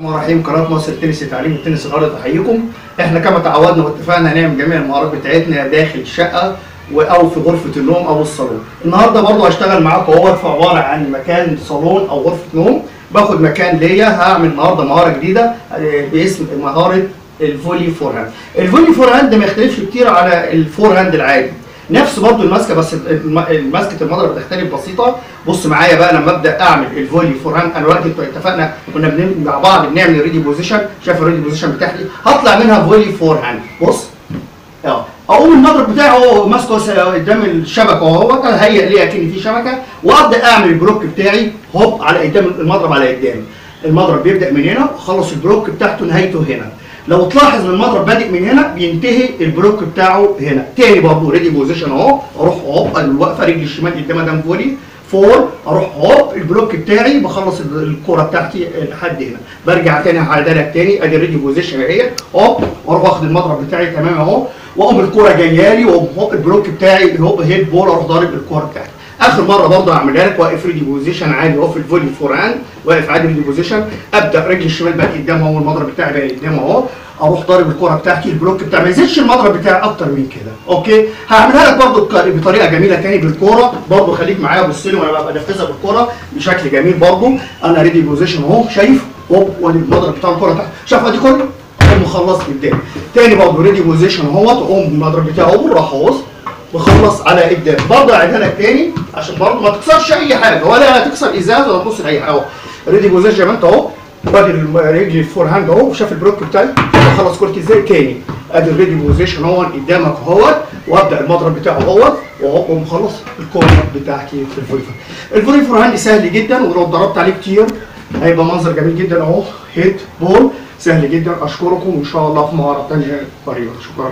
الرحمن الرحيم قناه مصر التنس لتعليم التنس الارضي تحييكم إحنا كما تعودنا واتفقنا هنعمل جميع المهارات بتاعتنا داخل الشقه أو في غرفة النوم أو الصالون. النهارده برضو هشتغل معاكم اهوت في عبارة عن مكان صالون أو غرفة نوم. باخد مكان ليا هعمل النهارده مهارة جديدة آه، باسم مهارة ال volley forehand. ال volley forehand ما يختلفش كتير على ال forehand العادي. نفس برضو الماسكه بس ماسكه المضرب بتختلف بسيطة. بص معايا بقى لما أبدأ أعمل ال volley forehand أنا أنتوا اتفقنا كنا مع بعض بنعمل ال ready position شايف ال ready position بتاعتي؟ هطلع منها volley forehand بص آه أقوم المضرب بتاعي هو ماسكه قدام الشبكة اهوت هيئ ليه اكن في شبكة. وأبدأ أعمل ال block بتاعي. هوب على قدام المضرب على قدامي. المضرب بيبدأ من هنا وخلص ال block بتاعته نهايته هنا. لو تلاحظ إن المضرب بادئ من هنا بينتهي ال block بتاعه هنا. تاني برضه ready position اهو. أروح هوب الوقفه رجلي الشمال قدام مدام volley. fore أروح هوب ال block بتاعي بخلص ال- الكورة بتاعتي لحد هنا. برجع تاني على ده تاني أدي ال ready position اهي. هوب وأروح واخد المضرب بتاعي تمام اهو. وأقوم الكوره جاية لي وأقوم هوب ال block بتاعي هوب hit ball أروح ضارب الكورة بتاعتي. آخر مرة برضه هعملها لك واقف ready position عادي أهو في ال volley forehand واقف عادي ready position أبدأ رجلي الشمال بقى قدام أهو المضرب بتاعي بقى قدام أهو. أروح ضارب الكوره بتاعتي ال block بتاعي ما يزيدش المضرب بتاعي أكتر من كده. okay؟ هعملها لك برضه بطريقة جميلة تاني بالكورة. برضه خليك معايا بص لي وأنا ببقى نفذها بالكورة بشكل جميل برضه. أنا ready position أهو شايف؟ هوب وادي المضرب بتاع الكورة تحت. شايف؟ أدي كورة. أقوم مخلص قدام. تاني برضه ready position أهوت. أقوم المضرب بتاعه أهو راح اهو بخلص على قدام برضه اعيدها لك تاني عشان برضه ما تكسرش أي حاجة ولا هتكسر إزاز ولا تبص لاي حاجة. اهو ready position زي ما انت اهو الم- رجلي ال forehand اهو شاف ال block بتاعي. بخلص كورتي إزاي تاني. أدي ال ready position اهو قدامك اهوت وأبدأ المضرب بتاعه اهوت واهو مخلص الكورة بتاعتي في ال volley fore. ال volley forehand سهل جدا ولو ضربت عليه كتير. هيبقى منظر جميل جدا أهو. hit ball. سهل جدا. أشكركم. وان شاء الله في مهارة تانية. قريبه شكرا.